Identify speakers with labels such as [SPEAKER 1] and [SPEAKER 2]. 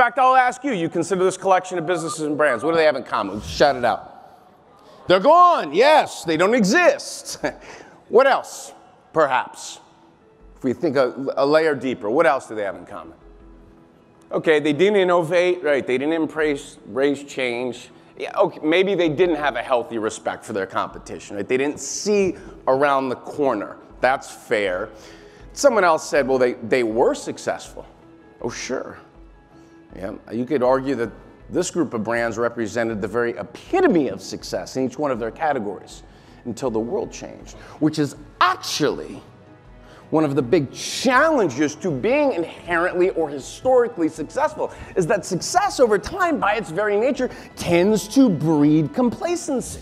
[SPEAKER 1] fact, I'll ask you, you consider this collection of businesses and brands, what do they have in common? Shout it out. They're gone, yes, they don't exist. what else, perhaps? If we think a, a layer deeper, what else do they have in common? Okay, they didn't innovate, right? They didn't embrace, embrace change. Yeah, okay, maybe they didn't have a healthy respect for their competition, right? They didn't see around the corner. That's fair. Someone else said, well, they, they were successful. Oh, sure. Yeah, you could argue that this group of brands represented the very epitome of success in each one of their categories until the world changed, which is actually one of the big challenges to being inherently or historically successful is that success over time, by its very nature, tends to breed complacency.